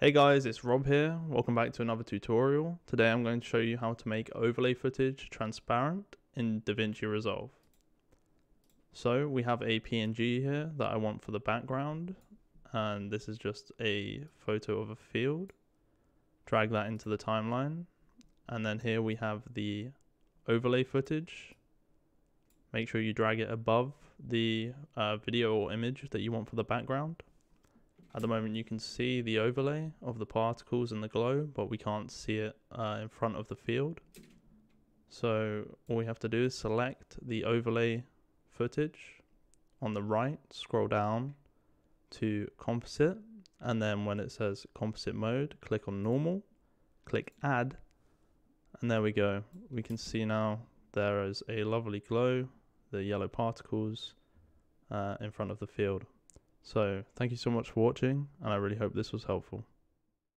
Hey guys, it's Rob here. Welcome back to another tutorial. Today I'm going to show you how to make overlay footage transparent in DaVinci Resolve. So we have a PNG here that I want for the background and this is just a photo of a field. Drag that into the timeline and then here we have the overlay footage. Make sure you drag it above the uh, video or image that you want for the background. At the moment you can see the overlay of the particles and the glow, but we can't see it uh, in front of the field. So all we have to do is select the overlay footage on the right, scroll down to composite, and then when it says composite mode, click on normal, click add, and there we go. We can see now there is a lovely glow, the yellow particles uh, in front of the field. So thank you so much for watching and I really hope this was helpful.